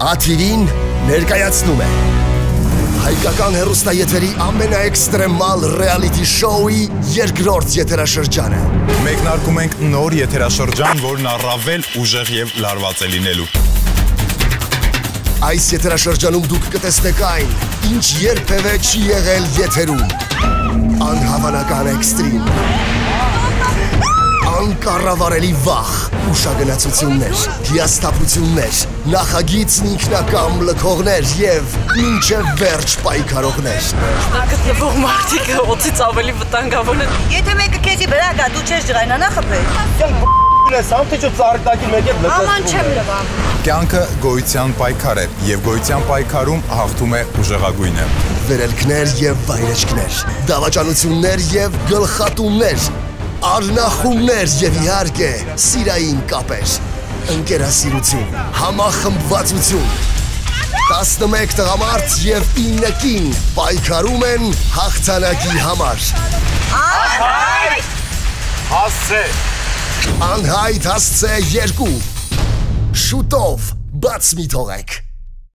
Աթիրին ներկայացնում է հայկական հերոստայեթերի ամենաէքստրեմալ ռեալիթի շոուի երկրորդ եթերաշրջանը։ Մեկնարկում ենք նոր եթերաշրջան, որն առավել ուժեղ եւ լարված է լինելու։ Այս եթերաշրջանում դուք կտեսնեք այն, ինչ երբևէ չի եղել եթերում։ Անհավանական էքստրիմ։ Անկառավարելի վախ, ուշագնացություններ, հիաստապություններ, նախագիծն ինքնակամ լքողներ եւ մինչև վերջ պայքարողներ։ Գտնվող մարդիկը օծից ավելի վտանգավոր են։ Եթե մեկը քեզի վրա գա, դու չես ջրանանա խփել։ Ես ամ թե չէ ծառի տակի մեկ է լծած։ Աման չեմ լվամ։ Կյանքը գոյության պայքար է եւ գոյության պայքարում հաղթում է ուժեղագույնը։ Վերելքներ եւ վայրեջքներ, դավաճանություններ եւ գլխատումներ, արնախումներ եւ իհարկե սիրային կապեր, ընկերասիրություն, համախմբվածություն։ 11 տղամարդ եւ 9 կին պայքարում են հաղթանակի համար։ Հասցե։ Անհայտ հասցե 2 Շուտով բաց մի թողեք